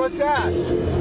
What's that?